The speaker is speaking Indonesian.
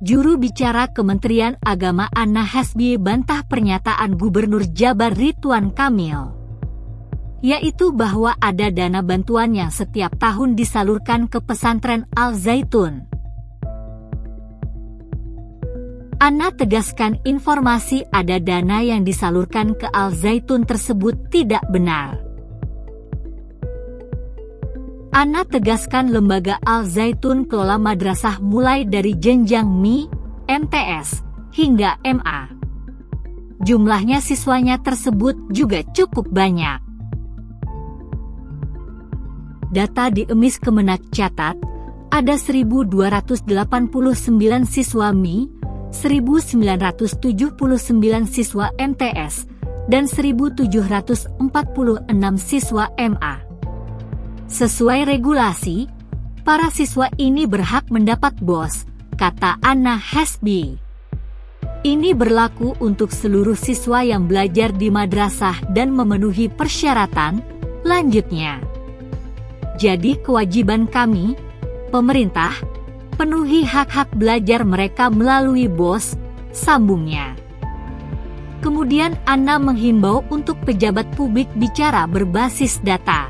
Juru bicara Kementerian Agama Anna Hasbi bantah pernyataan Gubernur Jabar Ridwan Kamil yaitu bahwa ada dana bantuan yang setiap tahun disalurkan ke pesantren Al Zaitun. Anna tegaskan informasi ada dana yang disalurkan ke Al Zaitun tersebut tidak benar. Anna tegaskan lembaga Al Zaitun kelola madrasah mulai dari jenjang MI, MTS, hingga MA. Jumlahnya siswanya tersebut juga cukup banyak. Data di Emis Kemenak catat, ada 1.289 siswa MI, 1.979 siswa MTS, dan 1.746 siswa MA. Sesuai regulasi, para siswa ini berhak mendapat BOS, kata Anna Hasbi. Ini berlaku untuk seluruh siswa yang belajar di madrasah dan memenuhi persyaratan, lanjutnya. Jadi kewajiban kami, pemerintah, penuhi hak-hak belajar mereka melalui BOS, sambungnya. Kemudian Anna menghimbau untuk pejabat publik bicara berbasis data.